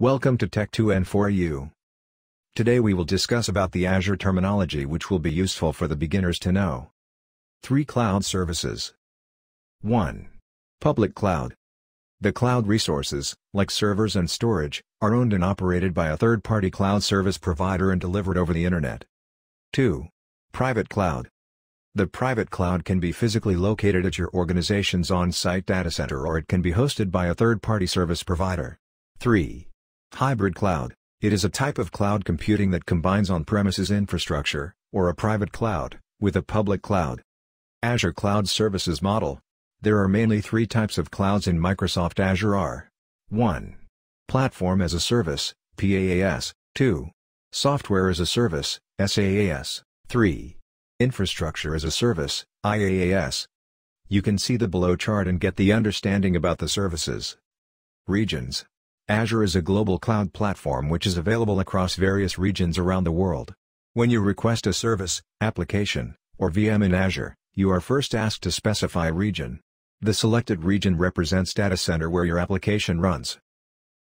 Welcome to Tech2N4U. Today we will discuss about the Azure terminology which will be useful for the beginners to know. 3 Cloud Services 1. Public Cloud. The cloud resources, like servers and storage, are owned and operated by a third-party cloud service provider and delivered over the Internet. 2. Private Cloud. The private cloud can be physically located at your organization's on-site data center or it can be hosted by a third-party service provider. 3. Hybrid cloud. It is a type of cloud computing that combines on-premises infrastructure, or a private cloud, with a public cloud. Azure Cloud Services Model. There are mainly three types of clouds in Microsoft Azure are 1. Platform as a Service, PaaS, 2. Software as a Service, SaaS, 3. Infrastructure as a Service, IaaS. You can see the below chart and get the understanding about the services. Regions Azure is a global cloud platform which is available across various regions around the world. When you request a service, application, or VM in Azure, you are first asked to specify region. The selected region represents data center where your application runs.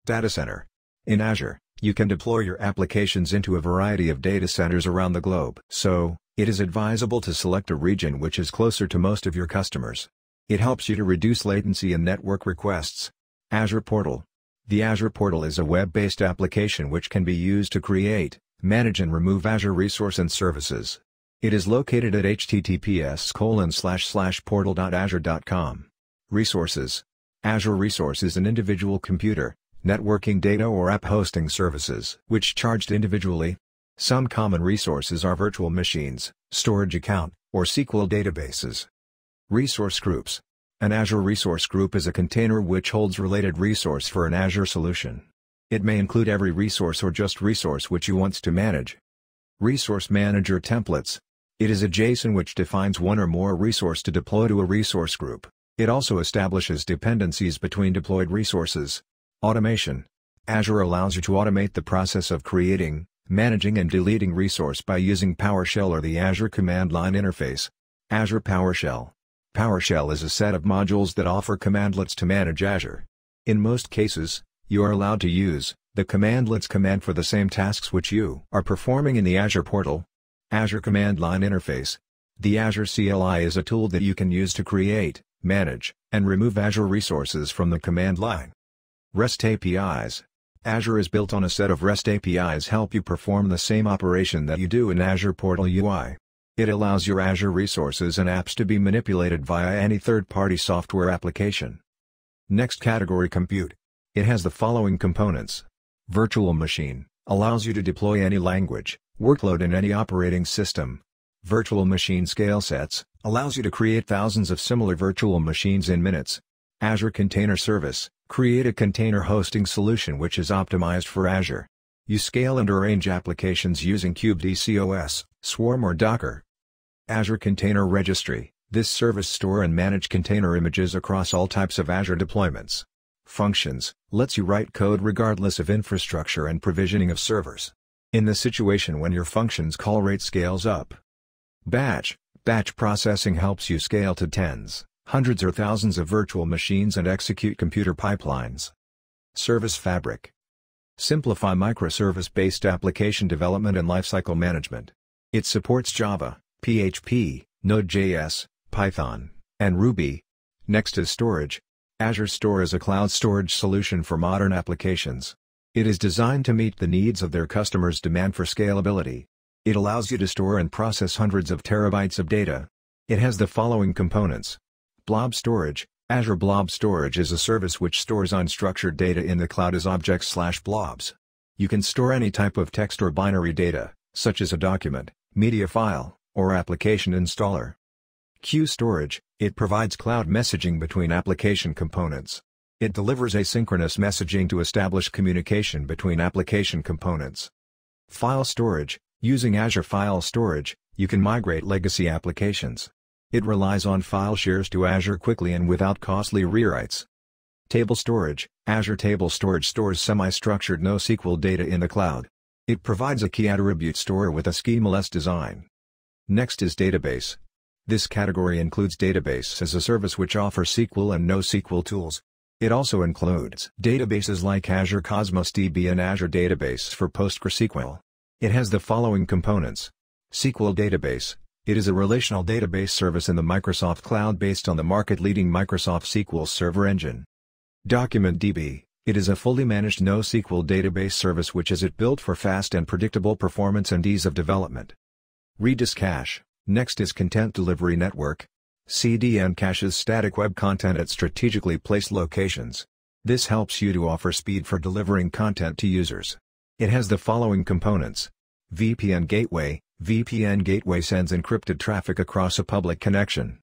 Data center. In Azure, you can deploy your applications into a variety of data centers around the globe. So, it is advisable to select a region which is closer to most of your customers. It helps you to reduce latency and network requests. Azure Portal. The Azure Portal is a web-based application which can be used to create, manage and remove Azure resource and services. It is located at https://portal.azure.com. Resources Azure Resource is an individual computer, networking data or app hosting services which charged individually. Some common resources are virtual machines, storage account, or SQL databases. Resource groups an Azure Resource Group is a container which holds related resource for an Azure solution. It may include every resource or just resource which you wants to manage. Resource Manager Templates. It is a JSON which defines one or more resource to deploy to a resource group. It also establishes dependencies between deployed resources. Automation. Azure allows you to automate the process of creating, managing and deleting resource by using PowerShell or the Azure Command Line Interface. Azure PowerShell. PowerShell is a set of modules that offer commandlets to manage Azure. In most cases, you are allowed to use the commandlets command for the same tasks which you are performing in the Azure portal. Azure Command Line Interface. The Azure CLI is a tool that you can use to create, manage, and remove Azure resources from the command line. REST APIs. Azure is built on a set of REST APIs help you perform the same operation that you do in Azure Portal UI. It allows your Azure resources and apps to be manipulated via any third-party software application. Next category Compute. It has the following components. Virtual Machine, allows you to deploy any language, workload in any operating system. Virtual Machine Scale Sets, allows you to create thousands of similar virtual machines in minutes. Azure Container Service, create a container hosting solution which is optimized for Azure. You scale and arrange applications using kubedcos, Swarm or Docker. Azure Container Registry, this service store and manage container images across all types of Azure deployments. Functions, lets you write code regardless of infrastructure and provisioning of servers. In the situation when your function's call rate scales up. Batch, batch processing helps you scale to tens, hundreds or thousands of virtual machines and execute computer pipelines. Service Fabric, Simplify microservice-based application development and lifecycle management. It supports Java, PHP, Node.js, Python, and Ruby. Next is storage. Azure Store is a cloud storage solution for modern applications. It is designed to meet the needs of their customers' demand for scalability. It allows you to store and process hundreds of terabytes of data. It has the following components. Blob storage, Azure Blob Storage is a service which stores unstructured data in the cloud as objects slash blobs. You can store any type of text or binary data, such as a document, media file, or application installer. Queue Storage, it provides cloud messaging between application components. It delivers asynchronous messaging to establish communication between application components. File Storage, using Azure File Storage, you can migrate legacy applications. It relies on file shares to Azure quickly and without costly rewrites. Table storage Azure Table Storage stores semi-structured NoSQL data in the cloud. It provides a key attribute store with a schemaless design. Next is database. This category includes database as a service which offers SQL and NoSQL tools. It also includes databases like Azure Cosmos DB and Azure Database for PostgreSQL. It has the following components. SQL Database. It is a relational database service in the Microsoft Cloud based on the market-leading Microsoft SQL Server Engine. DocumentDB. It is a fully managed NoSQL database service which is it built for fast and predictable performance and ease of development. Redis Cache. Next is Content Delivery Network. CDN caches static web content at strategically placed locations. This helps you to offer speed for delivering content to users. It has the following components. VPN Gateway VPN Gateway sends encrypted traffic across a public connection.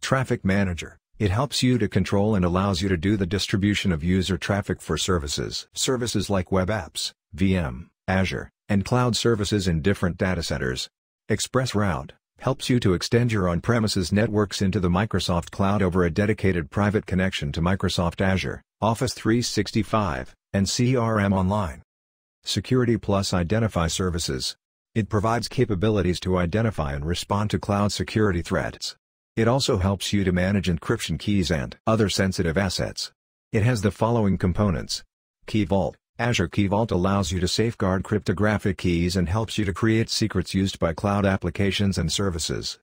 Traffic Manager It helps you to control and allows you to do the distribution of user traffic for services. Services like web apps, VM, Azure, and cloud services in different data centers. ExpressRoute helps you to extend your on-premises networks into the Microsoft Cloud over a dedicated private connection to Microsoft Azure, Office 365, and CRM Online. Security Plus Identity Services. It provides capabilities to identify and respond to cloud security threats. It also helps you to manage encryption keys and other sensitive assets. It has the following components. Key Vault Azure Key Vault allows you to safeguard cryptographic keys and helps you to create secrets used by cloud applications and services.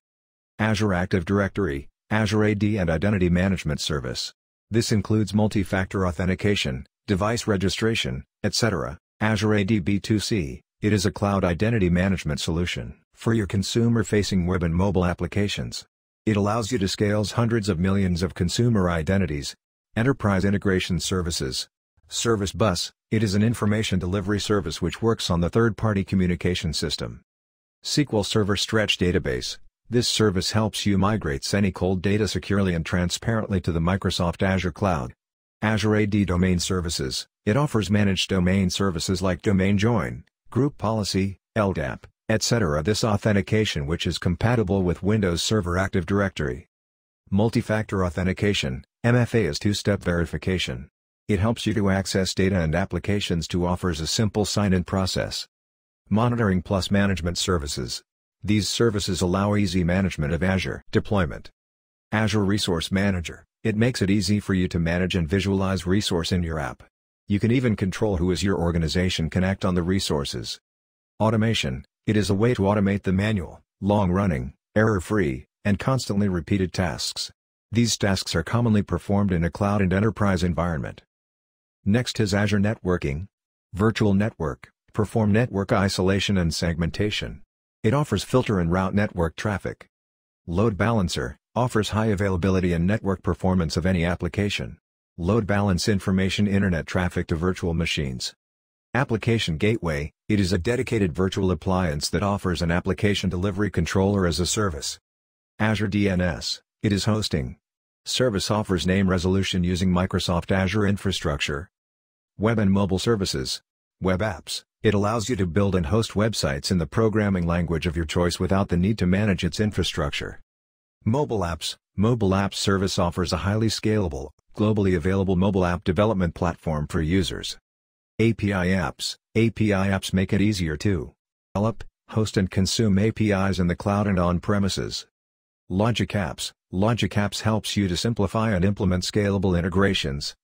Azure Active Directory, Azure AD and Identity Management Service. This includes multi-factor authentication, device registration, etc. Azure AD B2C, it is a cloud identity management solution for your consumer-facing web and mobile applications. It allows you to scale hundreds of millions of consumer identities. Enterprise Integration Services, Service Bus, it is an information delivery service which works on the third-party communication system. SQL Server Stretch Database, this service helps you migrate any cold data securely and transparently to the Microsoft Azure Cloud. Azure AD Domain Services, it offers managed domain services like Domain Join, Group Policy, LDAP, etc. This authentication which is compatible with Windows Server Active Directory. Multi-factor authentication, MFA is two-step verification. It helps you to access data and applications to offers a simple sign-in process. Monitoring plus management services. These services allow easy management of Azure deployment. Azure Resource Manager. It makes it easy for you to manage and visualize resource in your app. You can even control who is your organization can act on the resources. Automation. It is a way to automate the manual, long-running, error-free, and constantly repeated tasks. These tasks are commonly performed in a cloud and enterprise environment. Next is Azure Networking. Virtual Network, perform network isolation and segmentation. It offers filter and route network traffic. Load Balancer, offers high availability and network performance of any application. Load balance information internet traffic to virtual machines. Application Gateway, it is a dedicated virtual appliance that offers an application delivery controller as a service. Azure DNS, it is hosting. Service offers name resolution using Microsoft Azure infrastructure. Web and Mobile Services Web Apps It allows you to build and host websites in the programming language of your choice without the need to manage its infrastructure. Mobile Apps Mobile Apps Service offers a highly scalable, globally available mobile app development platform for users. API Apps API apps make it easier to develop, host and consume APIs in the cloud and on-premises. Logic Apps Logic Apps helps you to simplify and implement scalable integrations.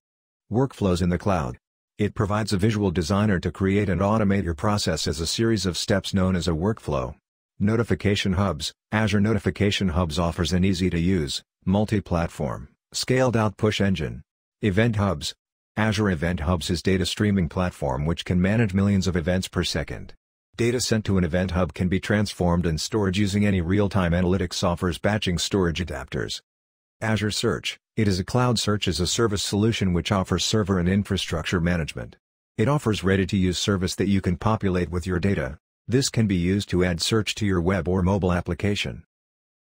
Workflows in the cloud it provides a visual designer to create and automate your process as a series of steps known as a workflow. Notification Hubs Azure Notification Hubs offers an easy-to-use, multi-platform, scaled-out push engine. Event Hubs Azure Event Hubs is data streaming platform which can manage millions of events per second. Data sent to an event hub can be transformed and stored using any real-time analytics offers batching storage adapters. Azure Search it is a cloud search as a service solution which offers server and infrastructure management. It offers ready-to-use service that you can populate with your data. This can be used to add search to your web or mobile application.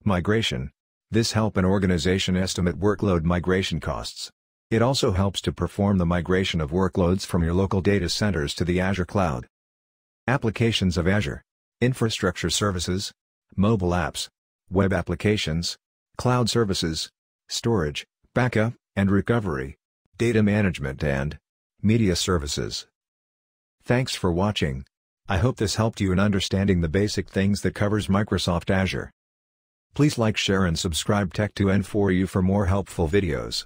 Migration. This help an organization estimate workload migration costs. It also helps to perform the migration of workloads from your local data centers to the Azure cloud. Applications of Azure. Infrastructure services. Mobile apps. Web applications. Cloud services. Storage backup, and recovery, data management and media services. Thanks for watching. I hope this helped you in understanding the basic things that covers Microsoft Azure. Please like share and subscribe Tech2N4U for more helpful videos.